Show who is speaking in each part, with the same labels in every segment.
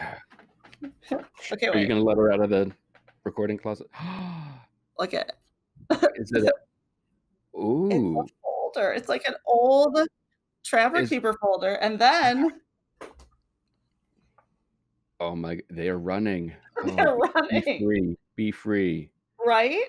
Speaker 1: okay,
Speaker 2: Are you gonna let her out of the recording closet?
Speaker 1: Look at
Speaker 2: Is it? A,
Speaker 1: it's
Speaker 2: ooh,
Speaker 1: folder. It's like an old Trapper
Speaker 2: is
Speaker 1: Keeper folder, and then
Speaker 2: oh my! They are running.
Speaker 1: they're
Speaker 2: Oh, be, be free, be free,
Speaker 1: Right?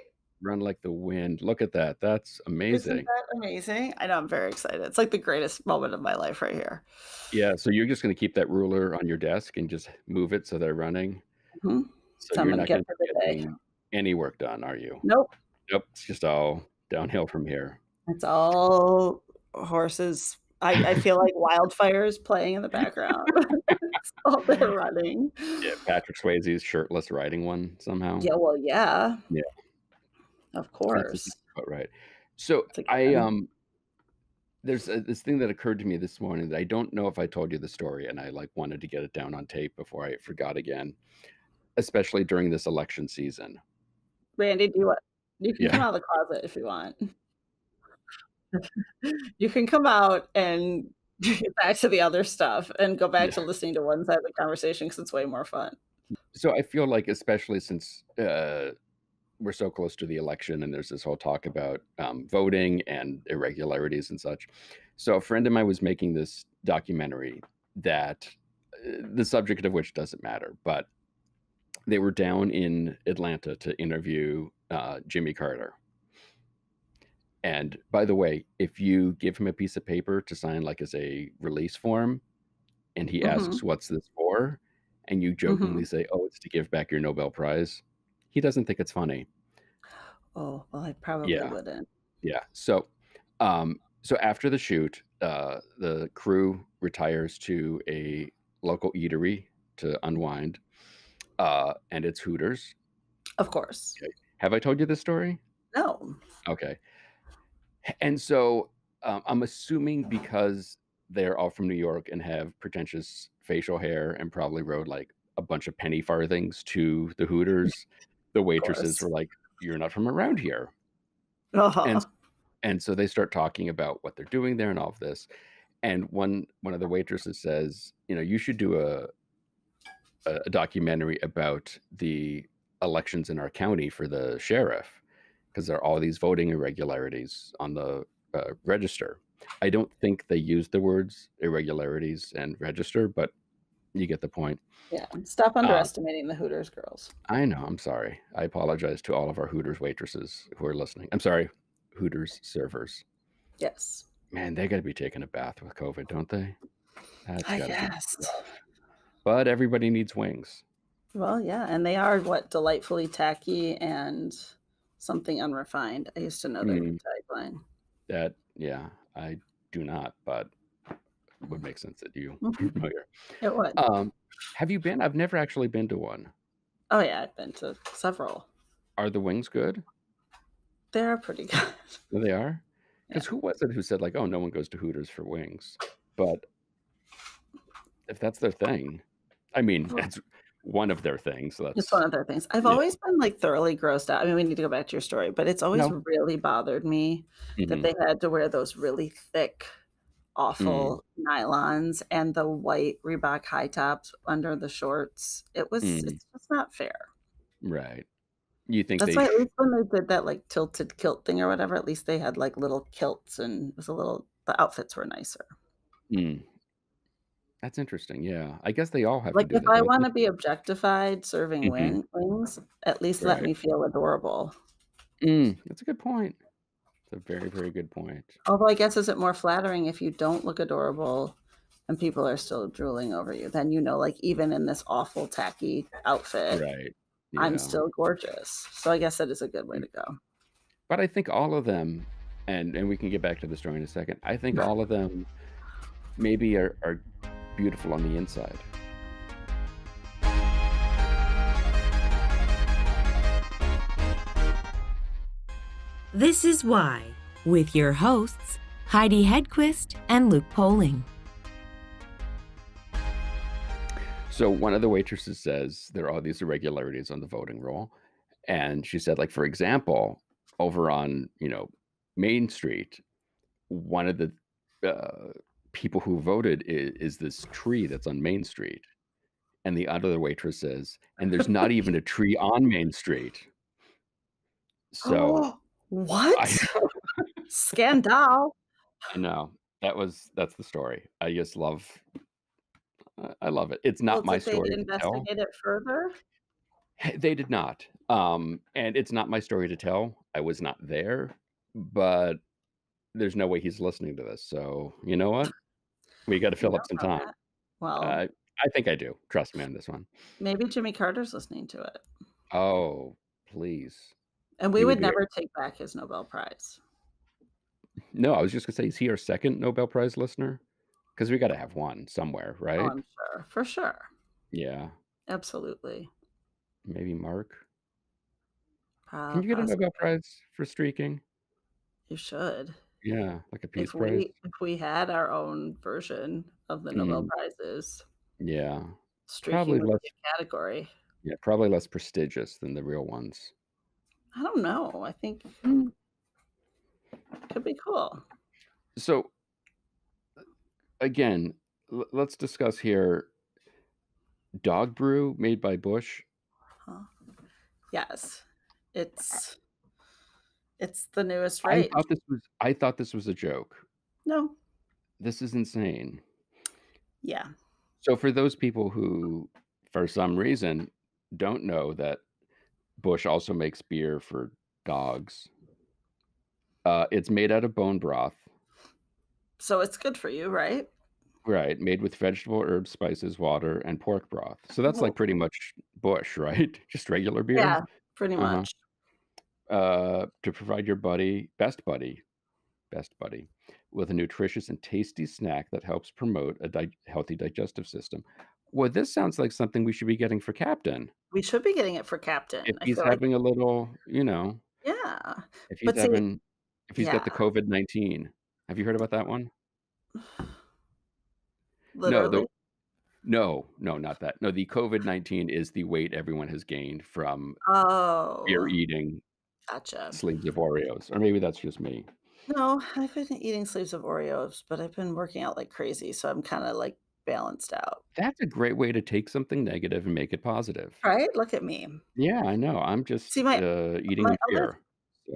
Speaker 2: Run like the wind. Look at that. That's amazing.
Speaker 1: Isn't
Speaker 2: amazing.
Speaker 1: that amazing? I know I'm very excited. It's like the greatest moment of my life right here.
Speaker 2: Yeah. So you're just gonna keep that ruler on your desk and just move it so they're running.
Speaker 1: Mhm.
Speaker 2: So
Speaker 1: So I'm
Speaker 2: you're not gonna
Speaker 1: for
Speaker 2: be
Speaker 1: the day.
Speaker 2: getting any work done, are you?
Speaker 1: Nope.
Speaker 2: Nope. It's just all downhill from here.
Speaker 1: It's all horses. I, I feel like wildfires playing in the background. it's all they're running.
Speaker 2: Yeah. Patrick Swayze's shirtless riding one somehow.
Speaker 1: Yeah, well, yeah,
Speaker 2: Yeah.
Speaker 1: Of course.
Speaker 2: right. So I um there's a, this thing that occurred to me this morning that I don't know if I told you the story and I like wanted to get it down on tape before I forgot again, especially during this election season.
Speaker 1: Randy, do you want? You can come out of the closet if you want. You can come out and get back to the other stuff and go back
Speaker 2: Yeah.
Speaker 1: to listening to one side of the conversation because it's way more fun.
Speaker 2: So I feel like especially since uh we're so close to the election and there's this whole talk about um, voting and irregularities and such. So a friend of mine was making this documentary that uh, the subject of which doesn't matter, but they were down in Atlanta to interview uh, Jimmy Carter. And by the way, if you give him a piece of paper to sign, like as a release form, and he
Speaker 1: hmm
Speaker 2: asks, What's this for? And you
Speaker 1: hmm
Speaker 2: jokingly say, Oh, it's to give back your Nobel Prize, he doesn't think it's funny.
Speaker 1: Oh, well, I probably
Speaker 2: Yeah.
Speaker 1: wouldn't.
Speaker 2: Yeah. So, um, so after the shoot, uh, the crew retires to a local eatery to unwind, uh, and it's Hooters.
Speaker 1: Of course.
Speaker 2: Okay. Have I told you this story?
Speaker 1: No.
Speaker 2: Okay. And so um, I'm assuming because they're all from New York and have pretentious facial hair and probably rode like a bunch of penny farthings to the Hooters, the waitresses were like, "You're not from around here," and
Speaker 1: Oh,
Speaker 2: and so they start talking about what they're doing there and all of this. And one one of the waitresses says, "You know, you should do a a, a documentary about the elections in our county for the sheriff because there are all these voting irregularities on the uh, register. I don't think they use the words irregularities and register, but you get the point.
Speaker 1: yeah. Stop
Speaker 2: Uh,
Speaker 1: underestimating the Hooters girls.
Speaker 2: I know. I'm sorry. I apologize to all of our Hooters waitresses who are listening. I'm sorry, Hooters servers.
Speaker 1: Yes.
Speaker 2: Man, they got to be taking a bath with COVID, don't they? That's
Speaker 1: I
Speaker 2: got
Speaker 1: guess.
Speaker 2: But everybody needs wings.
Speaker 1: Well, yeah. And they are what? Delightfully tacky and something unrefined. I used to know their
Speaker 2: Mm,
Speaker 1: tagline.
Speaker 2: that, yeah, I do not, but would make sense that you familiar.
Speaker 1: It would.
Speaker 2: Um, have you been? I've never actually been to one.
Speaker 1: Oh, yeah. I've been to several.
Speaker 2: Are the wings good?
Speaker 1: They're pretty good.
Speaker 2: They are.
Speaker 1: Yeah.
Speaker 2: Because who was it who said like, "Oh, no one goes to Hooters for wings"? But if that's their thing, I mean, it's one of their things. So
Speaker 1: It's
Speaker 2: that's
Speaker 1: one of their things. I've
Speaker 2: yeah.
Speaker 1: always been like thoroughly grossed out. I mean, we need to go back to your story, but it's always
Speaker 2: No.
Speaker 1: really bothered me that
Speaker 2: hmm
Speaker 1: they had to wear those really thick,
Speaker 2: Mm,
Speaker 1: awful nylons and the white Reebok high tops under the shorts. It was,
Speaker 2: mm,
Speaker 1: it's just not fair.
Speaker 2: right. You think
Speaker 1: That's
Speaker 2: they?
Speaker 1: why at least when they did that like tilted kilt thing or whatever, at least they had like little kilts and it was a little, the outfits were nicer.
Speaker 2: mm, that's interesting. Yeah, I guess they all have to
Speaker 1: Like if
Speaker 2: that,
Speaker 1: I want to be objectified serving
Speaker 2: hmm
Speaker 1: wings, at least let me feel adorable.
Speaker 2: Mm, that's a good point. A very, very good point.
Speaker 1: Although I guess is it more flattering if you don't look adorable and people are still drooling over you? Then you know, like even in this awful tacky outfit,
Speaker 2: Right.
Speaker 1: I'm still gorgeous. So I guess that is a good way
Speaker 2: Mm.
Speaker 1: to go.
Speaker 2: But I think all of them, and and we can get back to the story in a second. I think all of them maybe are, are beautiful on the inside.
Speaker 3: This is Why, with your hosts, Heidi Hedquist and Luke Poling.
Speaker 2: So one of the waitresses says there are all these irregularities on the voting roll, and she said, like for example, over on you know Main Street, one of the uh, people who voted is, is this tree that's on Main Street, and the other waitress is, and there's not even a tree on Main Street. So
Speaker 1: Oh, what? Scandal.
Speaker 2: I know that was that's the story. I just love I love it. It's not
Speaker 1: Well,
Speaker 2: my
Speaker 1: did they
Speaker 2: story to tell.
Speaker 1: investigate it further?
Speaker 2: They did not. Um, and it's not my story to tell. I was not there, but there's no way he's listening to this. So you know what? We got to fill up some time.
Speaker 1: that. Well,
Speaker 2: Uh, I think I do. Trust me on this one.
Speaker 1: maybe Jimmy Carter's listening to it.
Speaker 2: Oh, please.
Speaker 1: And we
Speaker 2: would
Speaker 1: never take back his Nobel Prize.
Speaker 2: No, I was just gonna say, is he our second Nobel Prize listener? Because we got to have one somewhere,
Speaker 1: Oh,
Speaker 2: right?
Speaker 1: I'm sure. For sure.
Speaker 2: Yeah,
Speaker 1: Absolutely.
Speaker 2: maybe Mark.
Speaker 1: Uh,
Speaker 2: Can you get a Nobel Prize for streaking?
Speaker 1: you should.
Speaker 2: Yeah, like a Peace
Speaker 1: If
Speaker 2: Prize.
Speaker 1: we if we had our own version of the Nobel
Speaker 2: Mm,
Speaker 1: Prizes,
Speaker 2: yeah,
Speaker 1: streaking
Speaker 2: probably less.
Speaker 1: category.
Speaker 2: Yeah, probably less prestigious than the real ones.
Speaker 1: I don't know. I think
Speaker 2: Mm.
Speaker 1: it could be cool.
Speaker 2: So again, l- let's discuss here dog brew made by Busch.
Speaker 1: Huh. Yes. It's it's the newest
Speaker 2: right.
Speaker 1: I
Speaker 2: thought this was I thought this was a joke.
Speaker 1: No.
Speaker 2: This is insane.
Speaker 1: Yeah.
Speaker 2: So for those people who for some reason don't know that Busch also makes beer for dogs. Uh, it's made out of bone broth,
Speaker 1: So it's good for you, right?
Speaker 2: right? Made with vegetable, herbs, spices, water, and pork broth. So that's like pretty much Busch, right? Just regular beer.
Speaker 1: yeah, pretty
Speaker 2: Uh-huh.
Speaker 1: much.
Speaker 2: Uh, to provide your buddy, best buddy, best buddy, with a nutritious and tasty snack that helps promote a di- healthy digestive system. Well, this sounds like something we should be getting for Captain.
Speaker 1: We should be getting it for Captain.
Speaker 2: If he's
Speaker 1: feel like
Speaker 2: having a little, you know,
Speaker 1: yeah.
Speaker 2: if he's
Speaker 1: But see,
Speaker 2: having, if he's got the. COVID 19. Have you heard about that one? No, the no, no, not that. No, the COVID 19 is the weight everyone has gained from
Speaker 1: oh beer
Speaker 2: eating
Speaker 1: gotcha.
Speaker 2: sleeves of Oreos. Or maybe that's just me.
Speaker 1: No, I've been eating sleeves of Oreos, but I've been working out like crazy, so I'm kind of like balanced out.
Speaker 2: That's a great way to take something negative and make it positive.
Speaker 1: Right? Look at me.
Speaker 2: Yeah, I know. I'm just
Speaker 1: See, my
Speaker 2: uh, eating
Speaker 1: my
Speaker 2: a beer.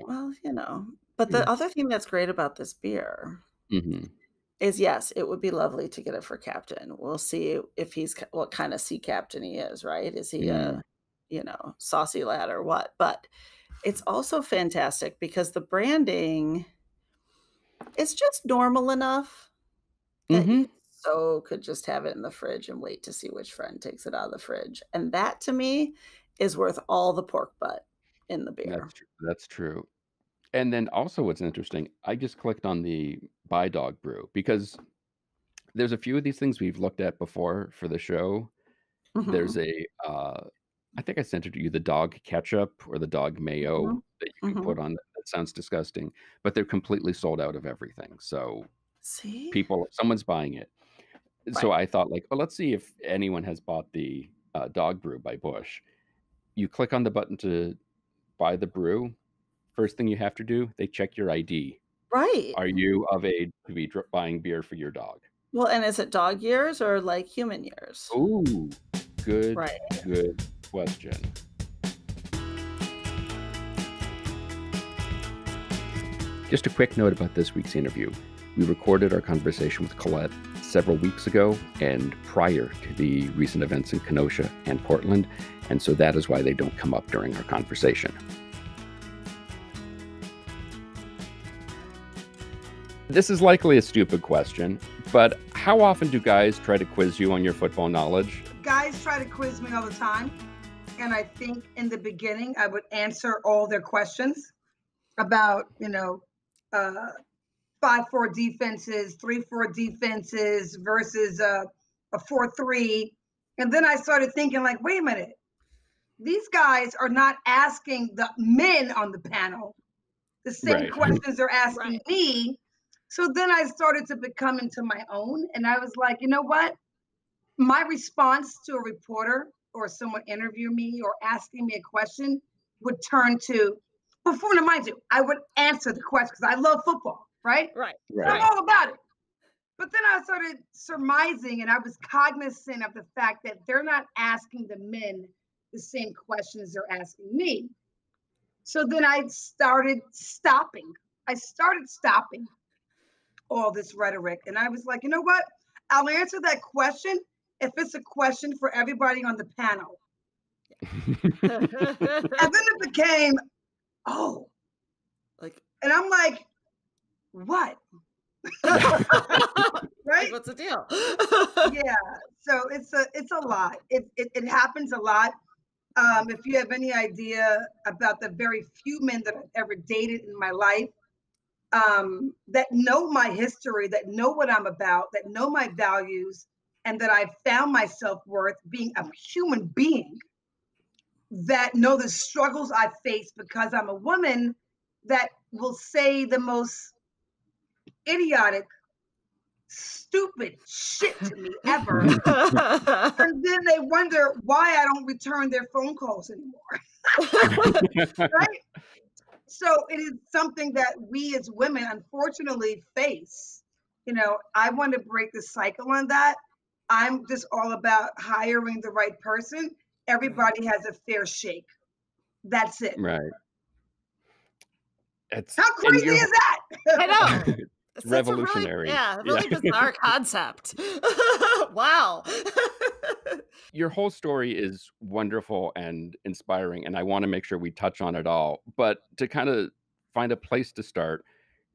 Speaker 1: Well, you know, but
Speaker 2: yeah.
Speaker 1: the other thing that's great about this beer
Speaker 2: hmm
Speaker 1: is yes, it would be lovely to get it for Captain. We'll see if he's what kind of sea captain he is, right? Is he
Speaker 2: Mm.
Speaker 1: a, you know, saucy lad or what? But it's also fantastic because the branding is just normal enough
Speaker 2: hmm
Speaker 1: you so could just have it in the fridge and wait to see which friend takes it out of the fridge. And that to me is worth all the pork butt in the beer.
Speaker 2: That's tr- that's true. And then also, what's interesting, I just clicked on the buy dog brew because there's a few of these things we've looked at before for the show.
Speaker 1: Mhm,
Speaker 2: There's a, uh, I think I sent it to you, the dog ketchup or the dog mayo
Speaker 1: mhm,
Speaker 2: that you can
Speaker 1: mhm.
Speaker 2: put on. That sounds disgusting, but they're completely sold out of everything. So
Speaker 1: See?
Speaker 2: people, someone's buying it. So I thought, like, oh, let's see if anyone has bought the uh, dog brew by Busch. You click on the button to buy the brew. First thing you have to do, they check your ID.
Speaker 1: Right.
Speaker 2: Are you of age to be buying beer for your dog?
Speaker 1: Well, and is it dog years or like human years?
Speaker 2: Ooh, good,
Speaker 1: Right.
Speaker 2: good question. Just a quick note about this week's interview. We recorded our conversation with Collette several weeks ago and prior to the recent events in Kenosha and Portland, and so that is why they don't come up during our conversation. This is likely a stupid question, but how often do guys try to quiz you on your football knowledge?
Speaker 4: guys try to quiz me all the time. And I think in the beginning, I would answer all their questions about, you know, uh, five four defenses, three four defenses versus uh, a four three, and then I started thinking like, wait a minute, these guys are not asking the men on the panel the same
Speaker 2: Right.
Speaker 4: questions they're asking
Speaker 1: Right.
Speaker 4: me. So then I started to become into my own, and I was like, you know what? My response to a reporter or someone interview me or asking me a question would turn to, before, now mind you, I would answer the question because I love football, right?
Speaker 1: Right. right.
Speaker 4: I'm all about it. But then I started surmising and I was cognizant of the fact that they're not asking the men the same questions they're asking me. So then I started stopping. I started stopping all this rhetoric. And I was like, you know what? I'll answer that question if it's a question for everybody on the panel. and then it became, oh,
Speaker 1: like,
Speaker 4: and I'm like, what? right?
Speaker 1: What's the deal?
Speaker 4: yeah. So it's a it's a lot. It it, it happens a lot. Um, if you have any idea about the very few men that I've ever dated in my life, um, that know my history, that know what I'm about, that know my values, and that I've found myself worth being a human being, that know the struggles I face because I'm a woman, that will say the most idiotic, stupid shit to me ever. and then they wonder why I don't return their phone calls anymore. right? So it is something that we as women unfortunately face. You know, I want to break the cycle on that. I'm just all about hiring the right person. Everybody has a fair shake. That's it.
Speaker 2: Right.
Speaker 4: It's, How crazy is that?
Speaker 1: I know.
Speaker 2: It's revolutionary.
Speaker 1: Really, yeah, really yeah. bizarre concept. wow.
Speaker 2: Your whole story is wonderful and inspiring, and I want to make sure we touch on it all. But to kind of find a place to start,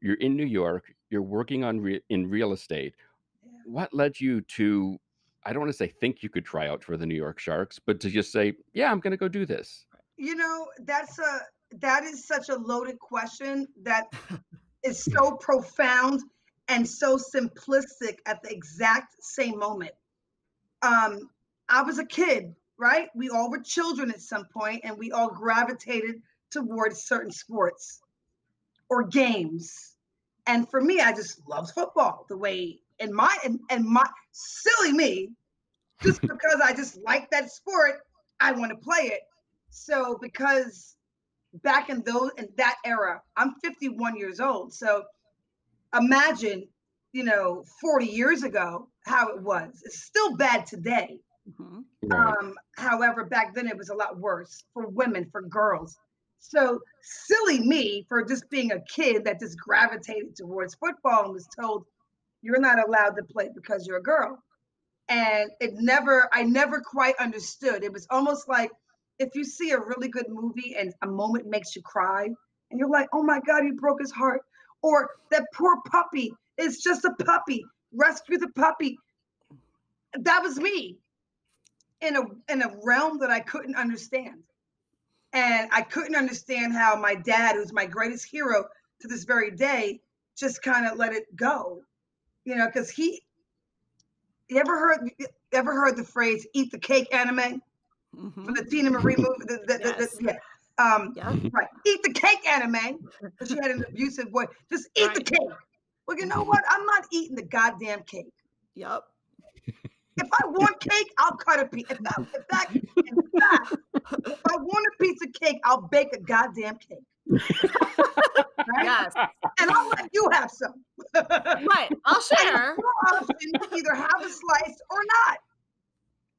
Speaker 2: you're in New York, you're working on re- in real estate. Yeah. What led you to? I don't want to say think you could try out for the New York Sharks, but to just say, yeah, I'm going to go do this.
Speaker 4: You know, that's a that is such a loaded question that is so profound and so simplistic at the exact same moment. Um, I was a kid, right? We all were children at some point, and we all gravitated towards certain sports or games. And for me, I just loved football the way in my and, and my silly me, just because I just like that sport, I want to play it. So because back in those in that era. I'm 51 years old. So imagine, you know, 40 years ago how it was. It's still bad today. Mm-hmm. Um, however, back then it was a lot worse for women, for girls. So silly me for just being a kid that just gravitated towards football and was told you're not allowed to play because you're a girl. And it never, I never quite understood. It was almost like if you see a really good movie and a moment makes you cry and you're like, oh my God, he broke his heart. Or that poor puppy, it's just a puppy. Rescue the puppy. That was me in a in a realm that I couldn't understand. And I couldn't understand how my dad, who's my greatest hero to this very day, just kind of let it go. You know, because he you ever heard ever heard the phrase eat the cake Anna Mae? Mm-hmm. from the Tina Marie movie. The, the, yes. the, yeah. Um, yeah. Right. Eat the cake Anna Mae. She had an abusive boy. Just eat right. the cake. Well, you know what? I'm not eating the goddamn cake.
Speaker 1: Yep.
Speaker 4: If I want cake, I'll cut a piece. If, that, if, that, fact, if I want a piece of cake, I'll bake a goddamn cake.
Speaker 1: right? Yes.
Speaker 4: And I'll let you have some.
Speaker 1: right. I'll share.
Speaker 4: option either have a slice or not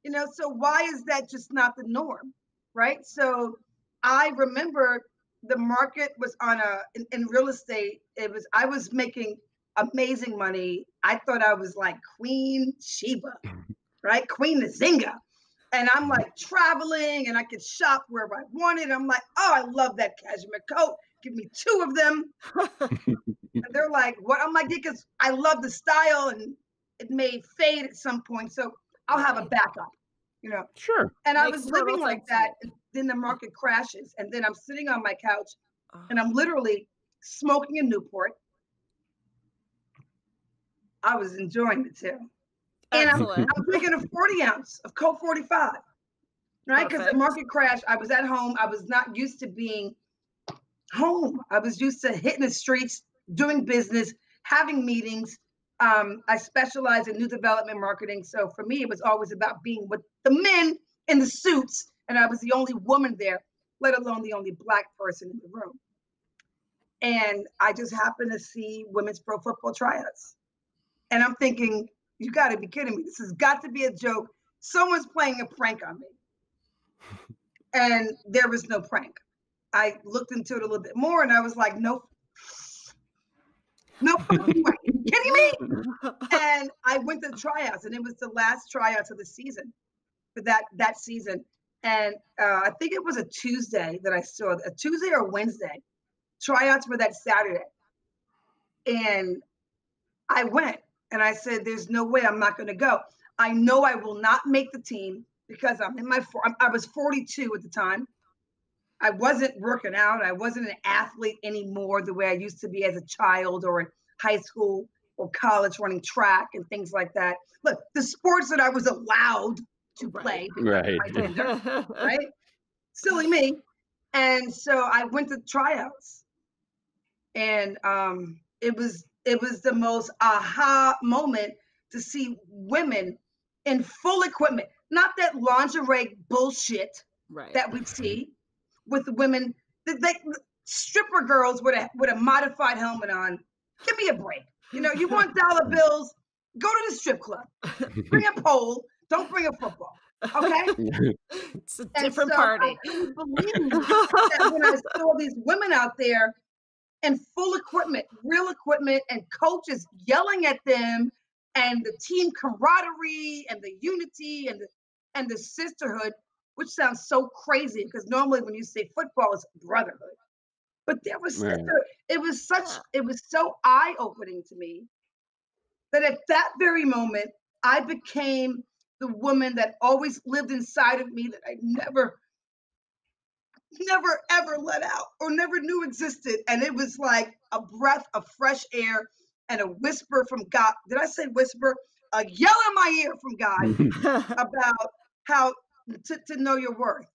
Speaker 4: you know so why is that just not the norm right? So i remember the market was on a in, in, real estate it was i was making amazing money. I thought i was like queen sheba right? Queen Zinga, and i'm mm-hmm. like traveling and i could shop wherever i wanted. I'm like oh i love that cashmere coat. Give me two of them. And they're like what? I'm like because i love the style and it may fade at some point. So I'll have a backup, you know.
Speaker 2: Sure.
Speaker 4: And I was living like that. then the market crashes, and then I'm sitting on my couch, and I'm literally smoking a Newport. I was enjoying it too. And I'm, I'm, drinking a 40 ounce of Colt 45, right? Because the market crashed. I was at home. I was not used to being home. I was used to hitting the streets, doing business, having meetings, um, I specialize in new development marketing. So for me, it was always about being with the men in the suits, and I was the only woman there, let alone the only black person in the room. And I just happened to see women's pro football tryouts. And I'm thinking, you got to be kidding me. This has got to be a joke. Someone's playing a prank on me. and there was no prank. I looked into it a little bit more and I was like, nope. No fucking way. you kidding me? And I went to the tryouts and it was the last tryouts of the season for that that season. And uh, I think it was a Tuesday that I saw a Tuesday or Wednesday. Tryouts were that Saturday. And I went and I said, There's no way I'm not going to go. I know I will not make the team because I'm in my, I was 42 at the time. I wasn't working out. I wasn't an athlete anymore the way I used to be as a child or high school or college running track and things like that. Look, the sports that I was allowed to play,
Speaker 2: right?
Speaker 4: Gender, right? Silly me. And so I went to tryouts, and um, it was it was the most aha moment to see women in full equipment, not that lingerie bullshit
Speaker 1: right.
Speaker 4: that we see with women, the, the stripper girls with a with a modified helmet on. Give me a break. You know, you want dollar bills? Go to the strip club. Bring a pole. Don't bring a football. Okay.
Speaker 1: it's a different so party.
Speaker 4: I couldn't believe that when I saw these women out there and full equipment, real equipment, and coaches yelling at them, and the team camaraderie and the unity and the and the sisterhood, which sounds so crazy because normally when you say football, it's brotherhood. But there was right. it was such it was so eye opening to me that at that very moment I became the woman that always lived inside of me that I never never ever let out or never knew existed. And it was like a breath of fresh air and a whisper from God. Did I say whisper? A yell in my ear from God about how to, to know your worth.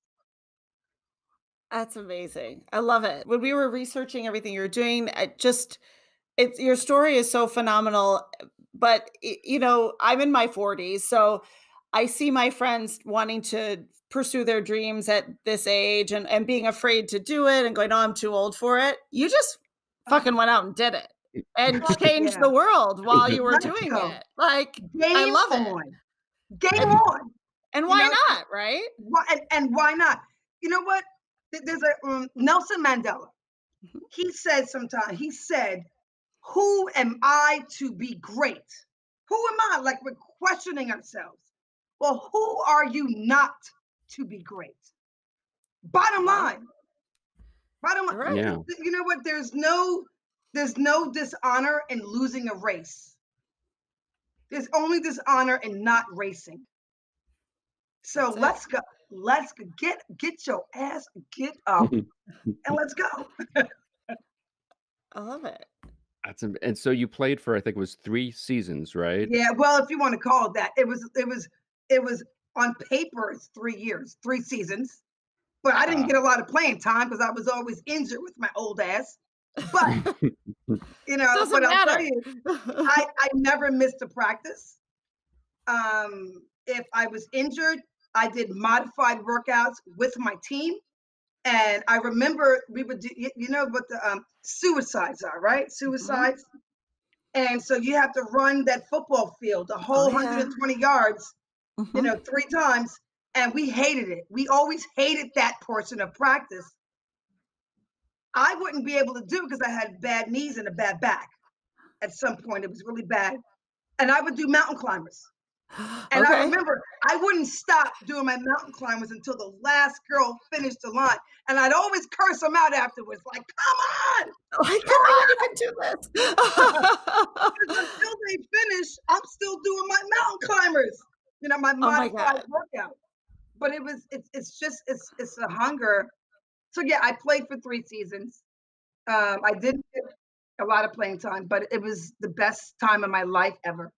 Speaker 1: That's amazing. I love it. When we were researching everything you're doing, I just it's your story is so phenomenal. But you know, I'm in my 40s, so I see my friends wanting to pursue their dreams at this age and, and being afraid to do it and going, oh, I'm too old for it. You just oh. fucking went out and did it and changed yeah. the world while you were doing it. Like, Game I love on.
Speaker 4: it. Game and, on.
Speaker 1: And why you know, not, right?
Speaker 4: Why, and, and, why not? You know what? There's a um, Nelson Mandela. Mm-hmm. He said sometimes, he said, Who am I to be great? Who am I? Like we're questioning ourselves. Well, who are you not to be great? Bottom line. Bottom line.
Speaker 2: Yeah.
Speaker 4: You know what? There's no there's no dishonor in losing a race. There's only dishonor in not racing. So That's let's it. go. Let's get get your ass get up and let's go.
Speaker 1: I love it.
Speaker 2: That's and so you played for I think it was three seasons, right?
Speaker 4: Yeah, well, if you want to call it that, it was it was it was on paper it's three years, three seasons, but I didn't uh, get a lot of playing time because I was always injured with my old ass. But you know,
Speaker 1: but matter. I'll tell you,
Speaker 4: I, I never missed a practice. Um, if I was injured, I did modified workouts with my team. And I remember we would do, you know what the um, suicides are, right? Mm-hmm. Suicides. Mm-hmm. And so you have to run that football field, the whole oh, yeah. 120 yards mm-hmm. you know, three times. And we hated it. We always hated that portion of practice. I wouldn't be able to do because I had bad knees and a bad back. At some point, it was really bad. And I would do mountain climbers. And okay. I remember I wouldn't stop doing my mountain climbers until the last girl finished the line. And I'd always curse them out afterwards, like, come
Speaker 1: on. Like, come on, you can do this.
Speaker 4: until they finish, I'm still doing my mountain climbers you know, my
Speaker 1: oh my
Speaker 4: workout. But it was it's it's just it's it's a hunger. So yeah, I played for three seasons. Um, I didn't get a lot of playing time, but it was the best time of my life ever.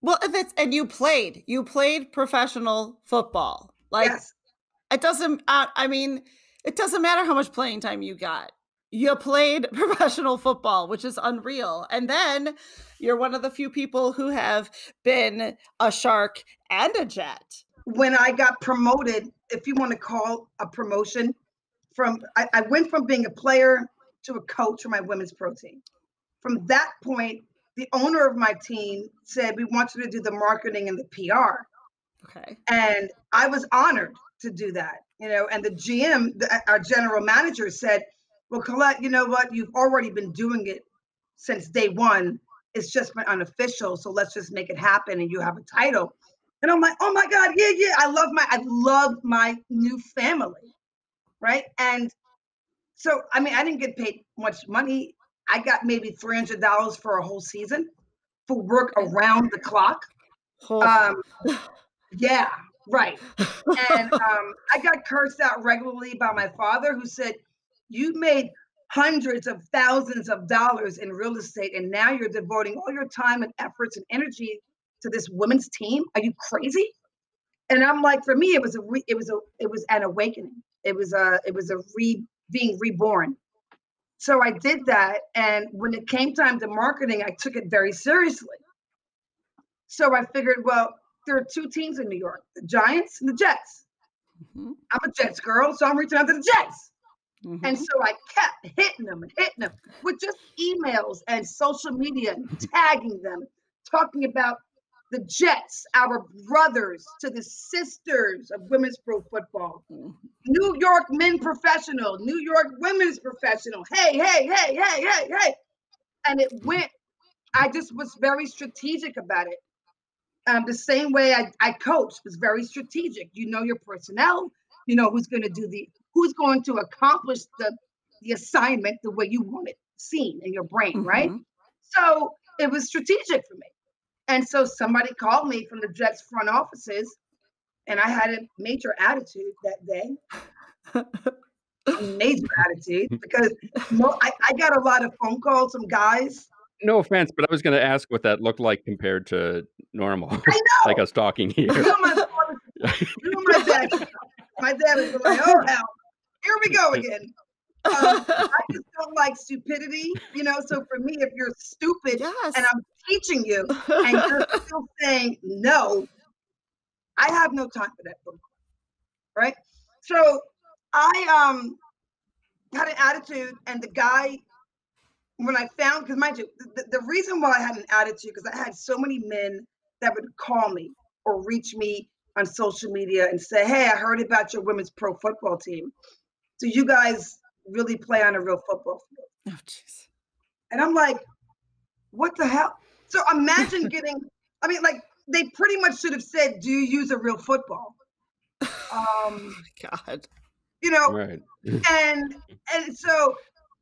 Speaker 1: Well, if it's and you played, you played professional football. Like yes. it doesn't. Uh, I mean, it doesn't matter how much playing time you got. You played professional football, which is unreal. And then you're one of the few people who have been a shark and a jet.
Speaker 4: When I got promoted, if you want to call a promotion, from I, I went from being a player to a coach for my women's pro team. From that point, the owner of my team said, We want you to do the marketing and the PR.
Speaker 1: Okay.
Speaker 4: And I was honored to do that, you know. And the GM, the, uh, our general manager, said, Well, Collette, you know what? You've already been doing it since day one. It's just been unofficial. So let's just make it happen and you have a title. And I'm like, oh my God, yeah, yeah. I love my I love my new family. Right. And so I mean, I didn't get paid much money. I got maybe $300 for a whole season for work around the clock.
Speaker 1: Oh.
Speaker 4: Um, yeah, right. And um, I got cursed out regularly by my father, who said, You made hundreds of thousands of dollars in real estate, and now you're devoting all your time and efforts and energy to this women's team. Are you crazy? And I'm like, for me, it was a re- it was a it was an awakening. It was a it was a re being reborn. So I did that, and when it came time to marketing, I took it very seriously. So I figured, well, there are two teams in New York: the Giants and the Jets.
Speaker 1: Mhm,
Speaker 4: I'm a Jets girl, so I'm reaching out to the Jets.
Speaker 1: mhm.
Speaker 4: And so I kept hitting them and hitting them with just emails and social media and tagging them, talking about the Jets, our brothers to the sisters of women's pro football.
Speaker 1: Mhm.
Speaker 4: New York men professional, New York women's professional. Hey, hey, hey, hey, hey, hey. And it went, I just was very strategic about it. Um, the same way I, I coach was very strategic. You know your personnel, you know who's going to do the, who's going to accomplish the, the assignment the way you want it seen in your brain, right?
Speaker 1: Mhm.
Speaker 4: So it was strategic for me. And so somebody called me from the Jets front offices, and I had a major attitude that day. A major attitude because mo- I, I got a lot of phone calls from guys.
Speaker 2: No offense, but I was going to ask what that looked like compared to normal,
Speaker 4: I know.
Speaker 2: like us talking
Speaker 4: you
Speaker 2: here.
Speaker 4: know my father, you know my dad. My dad was like, "Oh hell, here we go again." Um, I just don't like stupidity, you know. So for me, if you're stupid
Speaker 1: yes.
Speaker 4: and I'm teaching you and you're still saying no, I have no time for that call, right? So I um had an attitude, and the guy, when I found, because mind you, the, the reason why I had an attitude, because I had so many men that would call me or reach me on social media and say, "Hey, I heard about your women's pro football team. Do you guys really play on a real football field?"
Speaker 1: oh, jeez.
Speaker 4: And I'm like, what the hell? So imagine getting, I mean, like they pretty much should have said, do you use a real football? Um,
Speaker 1: Oh God.
Speaker 4: you know,
Speaker 2: right.
Speaker 4: and and so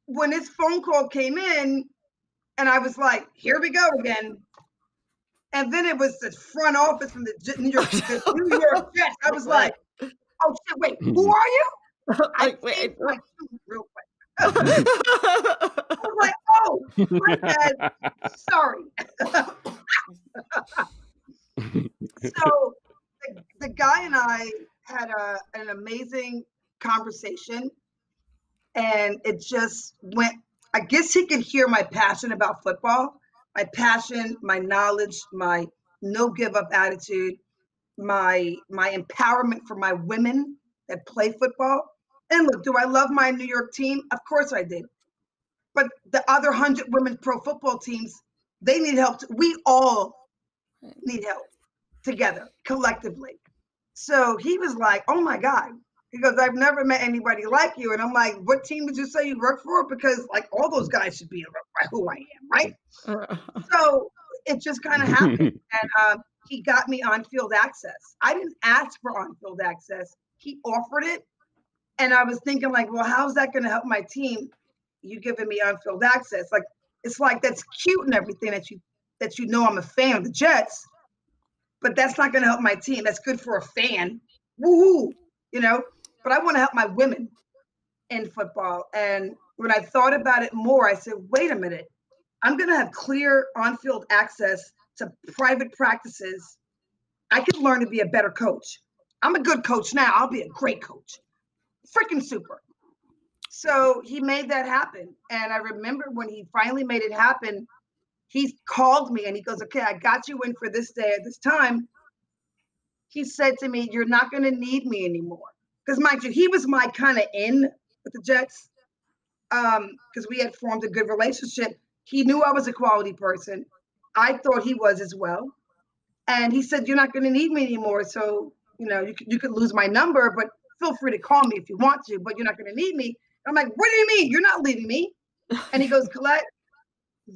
Speaker 4: when this phone call came in, and I was like, here we go again. And then it was the front office from the New York, the New York Jets. I was like, oh shit, wait, who are you? I
Speaker 1: like, wait.
Speaker 4: tune real quick. I was like, oh, my bad. Sorry. so the, the guy and I had a, an amazing conversation, and it just went. I guess he could hear my passion about football, my passion, my knowledge, my no give up attitude, my my empowerment for my women that play football. And look, do I love my New York team? Of course I did. But the other hundred women pro football teams, they need help. too. We all need help together, collectively. So he was like, Oh my God. He goes, I've never met anybody like you. And I'm like, What team did you say you work for? Because like all those guys should be who I am, right? So it just kind of happened. and um, he got me on field access. I didn't ask for on field access. He offered it. And I was thinking, like, well, how's that going to help my team? You giving me on field access. Like, it's like that's cute and everything that you that you know I'm a fan of the Jets, but that's not going to help my team. That's good for a fan. Woohoo, you know. But I want to help my women in football. And when I thought about it more, I said, wait a minute. I'm going to have clear on field access to private practices. I could learn to be a better coach. I'm a good coach now. I'll be a great coach. Freaking super. So he made that happen. And I remember when he finally made it happen, he called me and he goes, Okay, I got you in for this day at this time. He said to me, You're not going to need me anymore. Because, mind you, he was my kind of in with the Jets because um, we had formed a good relationship. He knew I was a quality person. I thought he was as well. And he said, You're not going to need me anymore. So, you know, you could, you could lose my number, but feel free to call me if you want to, but you're not going to need me. I'm like, What do you mean? You're not leaving me. And he goes, Collette,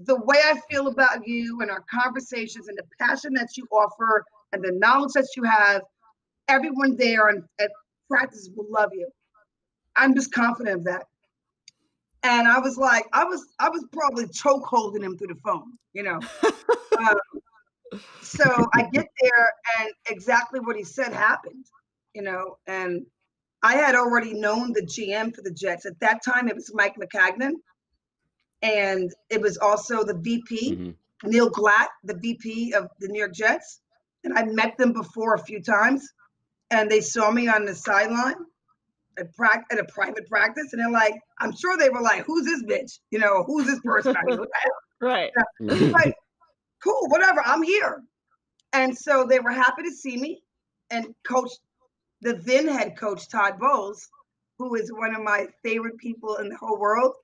Speaker 4: the way I feel about you and our conversations and the passion that you offer and the knowledge that you have, everyone there and at practice will love you. I'm just confident of that. And I was like, I was, I was probably choke holding him through the phone, you know. um, so I get there, and exactly what he said happened, you know. And I had already known the GM for the Jets at that time. It was Mike Maccagnan, and it was also the VP mm-hmm. Neil Glat, the VP of the New York Jets. And I met them before a few times, and they saw me on the sideline at, pra- at a private practice, and they're like, I'm sure they were like, "Who's this bitch? You know, who's this person?"
Speaker 1: right.
Speaker 4: like, cool, whatever. I'm here, and so they were happy to see me. And coach, the then head coach Todd Bowles, who is one of my favorite people in the whole world,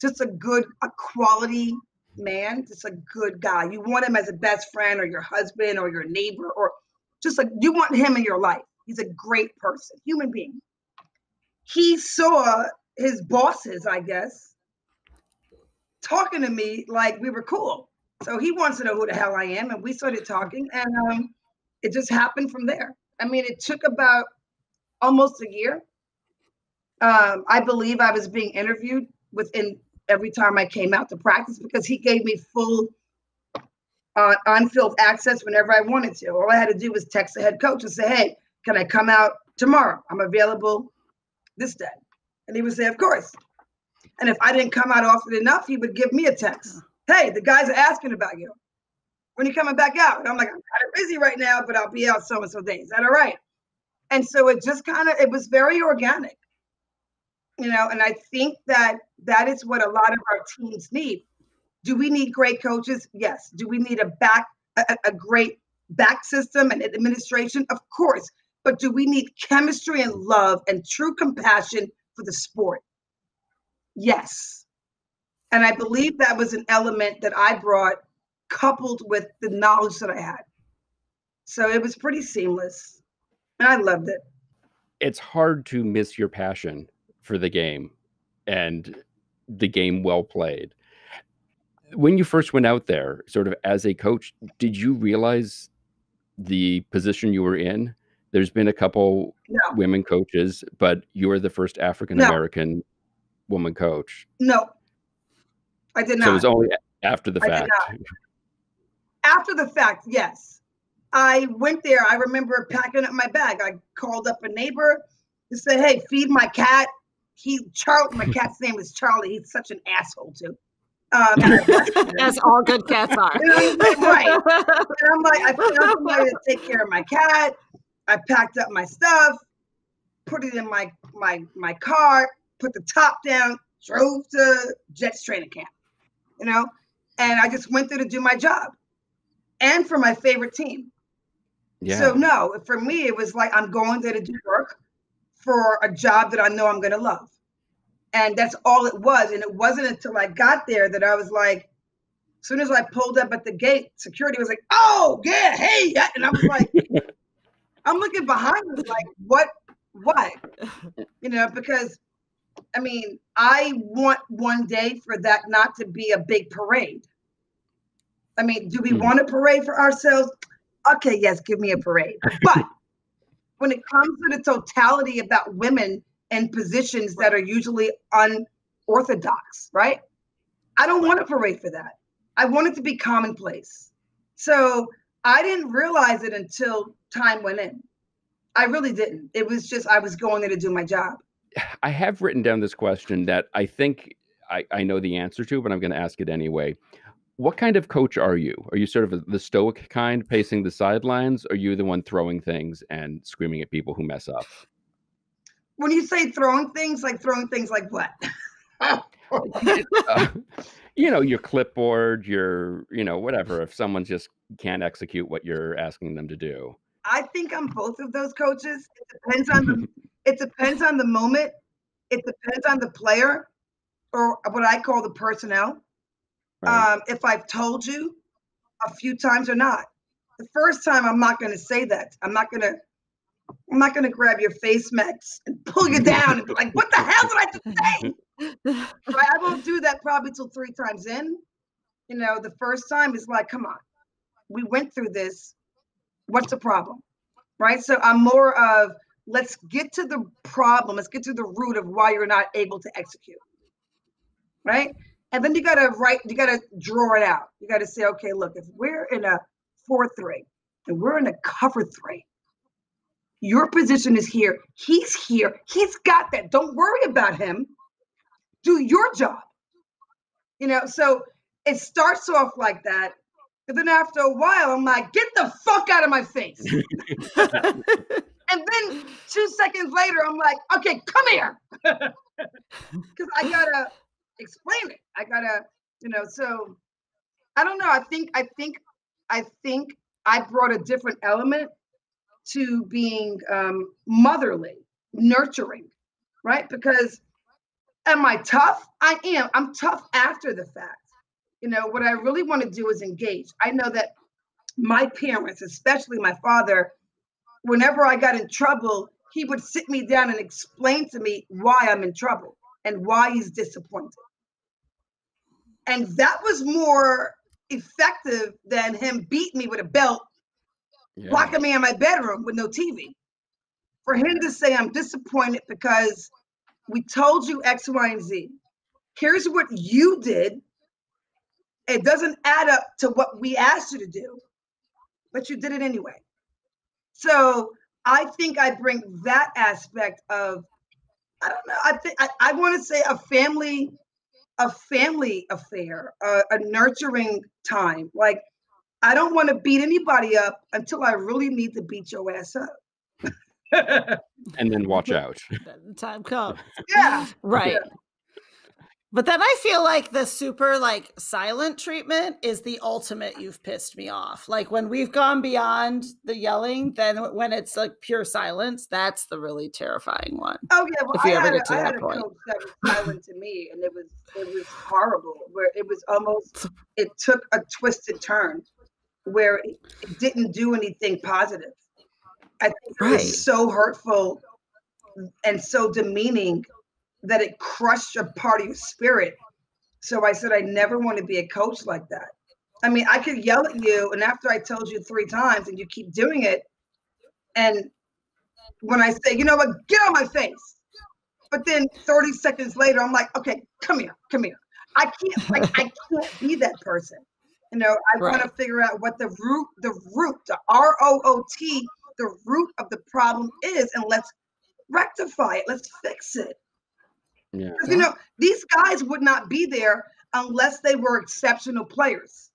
Speaker 4: just a good, a quality man, just a good guy. You want him as a best friend or your husband or your neighbor or just like you want him in your life. He's a great person, human being he saw his bosses, I guess, talking to me like we were cool. So he wants to know who the hell I am. And we started talking, and um, it just happened from there. I mean, it took about almost a year. Um, I believe I was being interviewed within every time I came out to practice because he gave me full uh, on-field access whenever I wanted to. All I had to do was text the head coach and say, "Hey, can I come out tomorrow? I'm available this day. And he would say, Of course. And if I didn't come out often enough, he would give me a text. Hey, the guys are asking about you. When you coming back out? And I'm like, I'm kind of busy right now, but I'll be out so and so days. Is that all right? And so it just kind of it was very organic. You know, and I think that that is what a lot of our teams need. Do we need great coaches? Yes. Do we need a back a, a great back system and administration? Of course but do we need chemistry and love and true compassion for the sport? Yes. And I believe that was an element that I brought coupled with the knowledge that I had. So it was pretty seamless. And I loved it.
Speaker 2: It's hard to miss your passion for the game and the game well played. When you first went out there, sort of as a coach, did you realize the position you were in? There's been a couple no. women coaches, but you're the first African American no. woman coach.
Speaker 4: No, I did not.
Speaker 2: So it was only after the fact.
Speaker 4: After the fact, yes. I went there. I remember packing up my bag. I called up a neighbor and said, "Hey, feed my cat." He Charlie. My cat's name is Charlie. He's such an asshole too.
Speaker 1: Um, As all good cats are.
Speaker 4: right. And I'm like, I found somebody to take care of my cat. I packed up my stuff, put it in my my my car, put the top down, drove to Jets training camp, you know, and I just went there to do my job and for my favorite team. Yeah. So no, for me it was like I'm going there to do work for a job that I know I'm going to love. And that's all it was. And it wasn't until I got there that I was like, as soon as I pulled up at the gate, security was like, "Oh yeah, hey," and I was like, I'm looking behind me like, what, what? You know, because I mean, I want one day for that not to be a big parade. I mean, do we mm-hmm. want a parade for ourselves? Okay, yes, give me a parade. But when it comes to the totality about women in positions that are usually unorthodox, right? I don't want a parade for that. I want it to be commonplace. So I didn't realize it until time went in. I really didn't. It was just I was going there to do my job.
Speaker 2: I have written down this question that I think I, I know the answer to, but I'm going to ask it anyway. What kind of coach are you? Are you sort of the stoic kind, pacing the sidelines? Or are you the one throwing things and screaming at people who mess up?
Speaker 4: When you say throwing things, like throwing things like what?
Speaker 2: uh, you know, your clipboard, your, you know, whatever. If someone just can't execute what you're asking them to do.
Speaker 4: I think I'm both of those coaches. It depends on the it depends on the moment. It depends on the player or what I call the personnel. Right. Um, if I've told you a few times or not. The first time, I'm not going to say that. I'm not going to. I'm not going to grab your face, Max, and pull you down and be like, "What the hell did I just say?" right? I won't do that probably till three times in. You know, the first time is like, "Come on, we went through this. What's the problem?" Right? So I'm more of let's get to the problem. Let's get to the root of why you're not able to execute. Right? And then you gotta write, you gotta draw it out. You gotta say, okay, look, if we're in a four three and we're in a cover three, your position is here. He's here. He's got that. Don't worry about him. Do your job. You know, so it starts off like that. And then after a while, I'm like, get the fuck out of my face. and then two seconds later, I'm like, okay, come here. Because I gotta explain it. I gotta, you know, so I don't know. I think, I think, I think I brought a different element to being um, motherly, nurturing, right? Because am I tough? I am. I'm tough after the fact. You know, what I really want to do is engage. I know that my parents, especially my father, whenever I got in trouble, he would sit me down and explain to me why I'm in trouble and why he's disappointed. And that was more effective than him beat me with a belt,
Speaker 2: Yeah.
Speaker 4: locking me in my bedroom with no TV. For him to say, I'm disappointed because we told you X, Y, and Z. Here's what you did. It doesn't add up to what we asked you to do, but you did it anyway. So I think I bring that aspect of, I don't know, I think I, I want to say a family, a family affair, a, a nurturing time. Like I don't want to beat anybody up until I really need to beat your ass up.
Speaker 2: And then watch out.
Speaker 1: The time comes.
Speaker 4: yeah.
Speaker 1: Right. But then I feel like the super like silent treatment is the ultimate you've pissed me off. Like when we've gone beyond the yelling, then when it's like pure silence, that's the really terrifying one.
Speaker 4: Oh yeah, well,
Speaker 1: If you
Speaker 4: I
Speaker 1: ever
Speaker 4: had,
Speaker 1: get
Speaker 4: a,
Speaker 1: to
Speaker 4: I
Speaker 1: that
Speaker 4: had a
Speaker 1: point.
Speaker 4: that was silent to me, and it was it was horrible. Where it was almost it took a twisted turn, where it, it didn't do anything positive. I think it
Speaker 1: Right.
Speaker 4: was so hurtful and so demeaning that it crushed a part of your spirit. So I said, I never want to be a coach like that. I mean, I could yell at you, and after I told you three times, and you keep doing it, and when I say, you know what, get on my face. But then 30 seconds later, I'm like, okay, come here, come here. I can't, like, I can't be that person. You know, I want to figure out what the root, the root, the R O O T, the root of the problem is, and let's rectify it. Let's fix it.
Speaker 2: Yeah.
Speaker 4: 'Cause, you know, these guys would not be there unless they were exceptional players.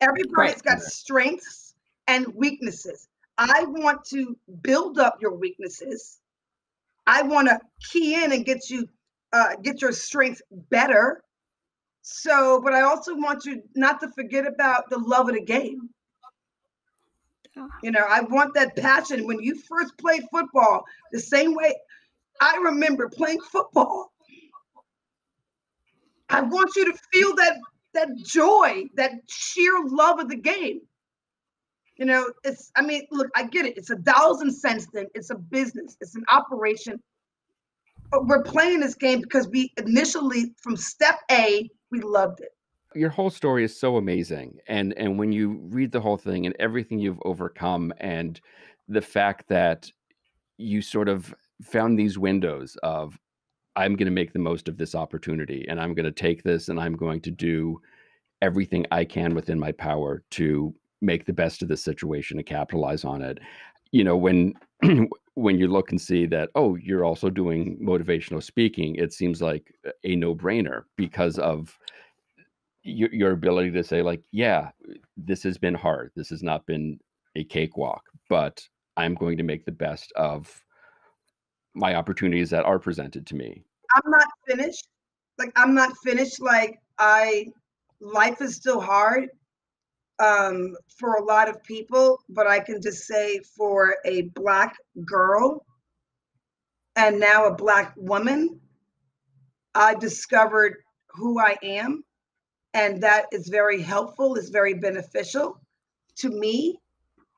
Speaker 4: Everybody's
Speaker 1: Right.
Speaker 4: got strengths and weaknesses. I want to build up your weaknesses. I want to key in and get you uh, get your strengths better. So, but I also want you not to forget about the love of the game. You know, I want that passion. When you first played football, the same way I remember playing football. I want you to feel that that joy, that sheer love of the game. You know, it's I mean, look, I get it. It's a dollars and cents thing. It's a business. It's an operation. But we're playing this game because we initially from step A, we loved it.
Speaker 2: your whole story is so amazing and and when you read the whole thing and everything you've overcome and the fact that you sort of found these windows of i'm going to make the most of this opportunity and i'm going to take this and i'm going to do everything i can within my power to make the best of this situation and capitalize on it. You know when when you look and see that oh you're also doing motivational speaking it seems like a no-brainer because of your, your ability to say like yeah this has been hard. This has not been a cakewalk but i'm going to make the best of my opportunities that are presented to me
Speaker 4: I'm not finished. Like I'm not finished. Like I life is still hard um for a lot of people, but I can just say for a black girl and now a black woman, I discovered who I am And that is very helpful, is very beneficial to me.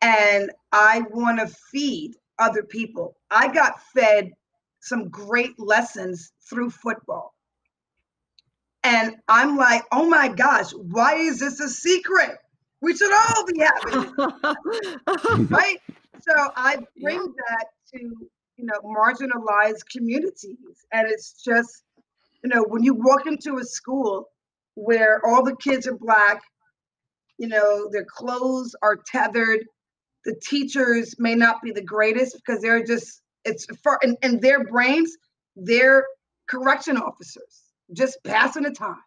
Speaker 4: And I want to feed other people. I got fed some great lessons through football. And I'm like, oh my gosh, why is this a secret? We should all be having right? So I bring yeah. that to you know marginalized communities, and it's just you know when you walk into a school where all the kids are black, you know their clothes are tethered, the teachers may not be the greatest because they're just it's for in their brains they're correction officers just passing the time.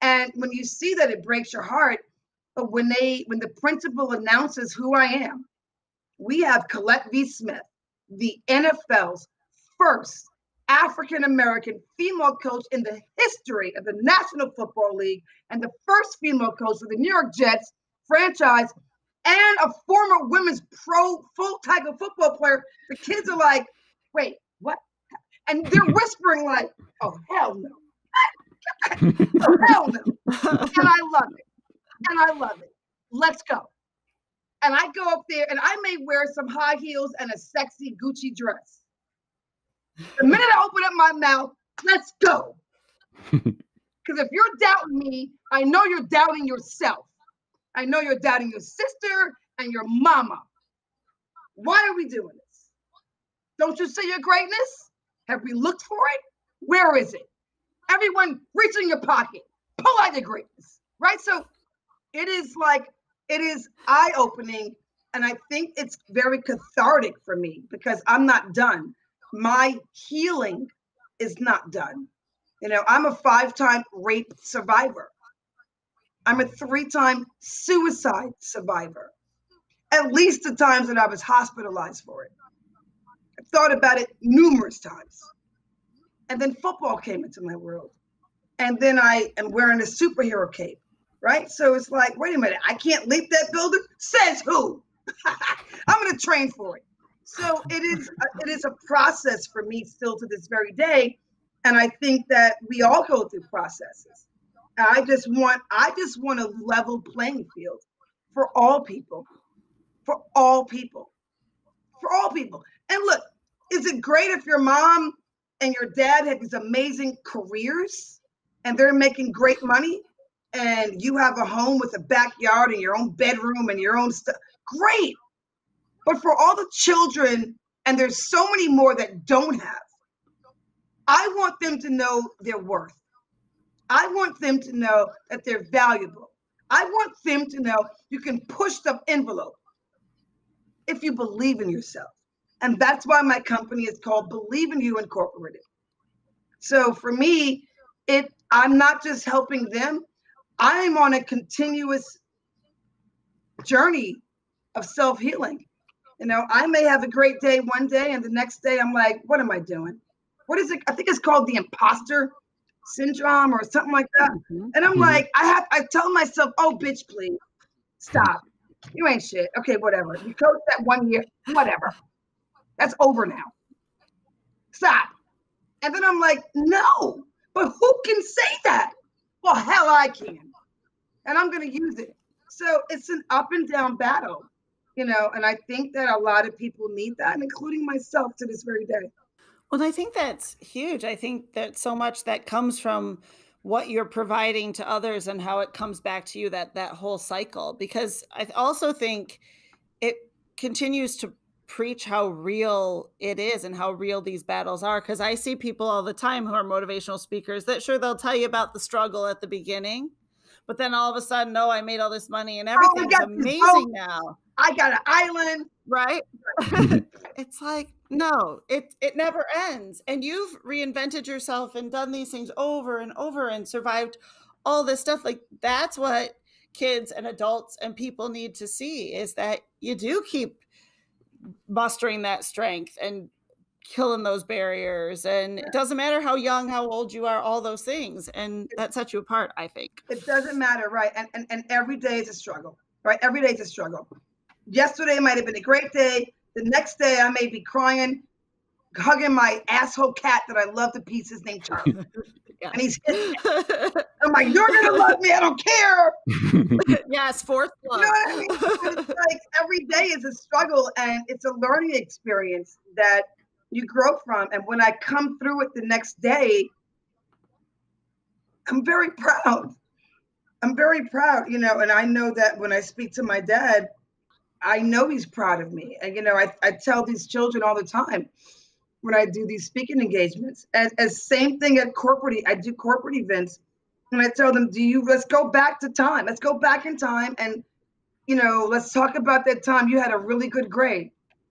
Speaker 4: And when you see that, it breaks your heart. But when they, when the principal announces who I am, we have Collette V. Smith, the NFL's first African American female coach in the history of the National Football League, and the first female coach for the New York Jets franchise, and a former women's pro full Tiger football player. The kids are like, wait, what? And they're whispering like, oh hell no. oh, hell no. And I love it. And I love it. Let's go. And I go up there and I may wear some high heels and a sexy Gucci dress. The minute I open up my mouth, let's go. Because if you're doubting me, I know you're doubting yourself. I know you're doubting your sister and your mama. Why are we doing this? Don't you see your greatness? Have we looked for it? Where is it? Everyone reach in your pocket, pull out your greatness, right? So it is like, it is eye opening. And I think it's very cathartic for me because I'm not done. My healing is not done. You know, I'm a five time rape survivor, I'm a three time suicide survivor. At least the times that I was hospitalized for it. I've thought about it numerous times. And then football came into my world. And then I am wearing a superhero cape, right? So it's like, wait a minute, I can't leap that building? Says who? I'm going to train for it. So it is it is a process for me still to this very day. And I think that we all go through processes. I just want I just want a level playing field for all people. For all people. For all people. And look, is it great if your mom and your dad have these amazing careers and they're making great money and you have a home with a backyard and your own bedroom and your own stuff great but for all the children and there's so many more that don't have i want them to know their worth i want them to know that they're valuable i want them to know you can push the envelope if you believe in yourself and that's why my company is called Believe in You Incorporated. So for me, it I'm not just helping them, I'm on a continuous journey of self-healing. You know, I may have a great day one day and the next day I'm like, what am I doing? What is it? I think it's called the imposter syndrome or something like that. Mm-hmm. And I'm mm-hmm. like, I have I tell myself, oh bitch, please stop. You ain't shit. Okay, whatever. You coached that one year, whatever. That's over now. Stop. And then I'm like, no, but who can say that? Well, hell, I can. And I'm going to use it. So it's an up and down battle, you know, and I think that a lot of people need that, including myself to this very day.
Speaker 1: Well, I think that's huge. I think that so much that comes from what you're providing to others and how it comes back to you that that whole cycle because I also think it continues to preach how real it is and how real these battles are because i see people all the time who are motivational speakers that sure they'll tell you about the struggle at the beginning but then all of a sudden no i made all this money and oh, everything's oh, amazing now.
Speaker 4: I got an island.
Speaker 1: Right? It's like no it it never ends and you've reinvented yourself and done these things over and over and survived all this stuff like that's what kids and adults and people need to see is that you do keep mustering that strength and killing those barriers and it doesn't matter how young how old you are all those things and that sets you apart i think.
Speaker 4: It doesn't matter right and, and and every day is a struggle right every day is a struggle. Yesterday might have been a great day the next day i may be crying hugging my asshole cat that I love to pieces named Charlie. yeah. And he's I'm like, you're gonna love me, I don't care.
Speaker 1: yes, fourth love. You know I
Speaker 4: mean? It's like every day is a struggle and it's a learning experience that you grow from. And when I come through it the next day, I'm very proud. I'm very proud, you know, and I know that when I speak to my dad, I know he's proud of me. And, you know, I, I tell these children all the time when I do these speaking engagements, as, as same thing at corporate, I do corporate events. And I tell them, do you, let's go back to time. Let's go back in time and, you know, let's talk about that time you had a really good grade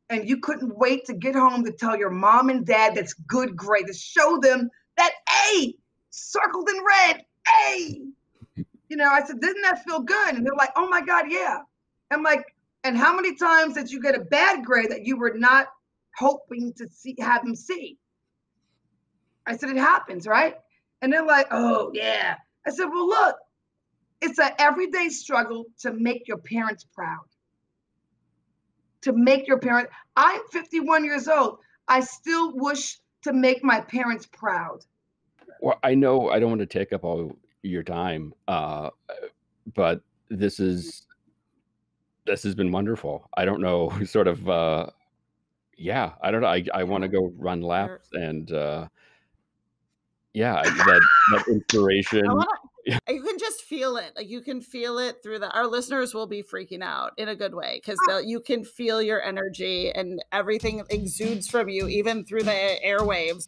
Speaker 4: and you couldn't wait to get home to tell your mom and dad that's good grade, to show them that A circled in red, A. You know, I said, didn't that feel good? And they're like, oh my God, yeah. I'm like, and how many times did you get a bad grade that you were not hoping to see have them see? I said, it happens, right? And they're like, oh yeah. I said, well, look, it's an everyday struggle to make your parents proud. To make your parents, I'm 51 years old. I still wish to make my parents proud.
Speaker 2: Well, I know I don't want to take up all your time, uh, but this is this has been wonderful. I don't know, sort of, uh, yeah, I don't know. I, I want to go run laps and, uh, yeah, that, that inspiration.
Speaker 1: Wanna, you can just feel it. Like you can feel it through the, our listeners will be freaking out in a good way because you can feel your energy and everything exudes from you, even through the airwaves.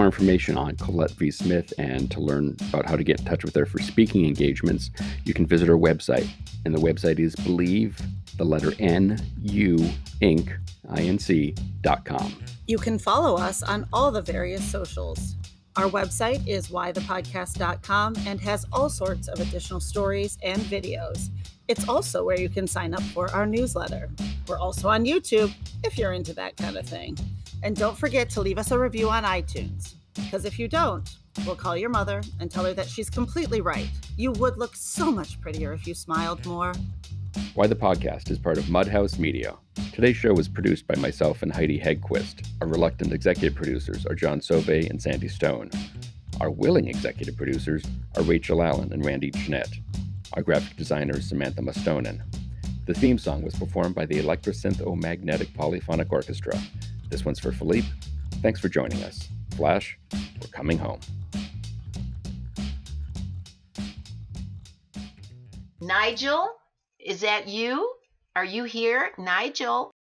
Speaker 2: More information on Collette V. Smith and to learn about how to get in touch with her for speaking engagements, you can visit her website. And the website is believe the letter N U Inc. Inc.com.
Speaker 1: You can follow us on all the various socials. Our website is whythepodcast.com and has all sorts of additional stories and videos. It's also where you can sign up for our newsletter. We're also on YouTube if you're into that kind of thing. And don't forget to leave us a review on iTunes. Because if you don't, we'll call your mother and tell her that she's completely right. You would look so much prettier if you smiled more.
Speaker 2: Why the Podcast is part of Mudhouse Media. Today's show was produced by myself and Heidi Hegquist. Our reluctant executive producers are John Sove and Sandy Stone. Our willing executive producers are Rachel Allen and Randy Jeanette. Our graphic designer is Samantha Mustonen. The theme song was performed by the Electrosynth O Magnetic Polyphonic Orchestra this one's for Philippe. Thanks for joining us. Flash, we're coming home.
Speaker 5: Nigel, is that you? Are you here, Nigel?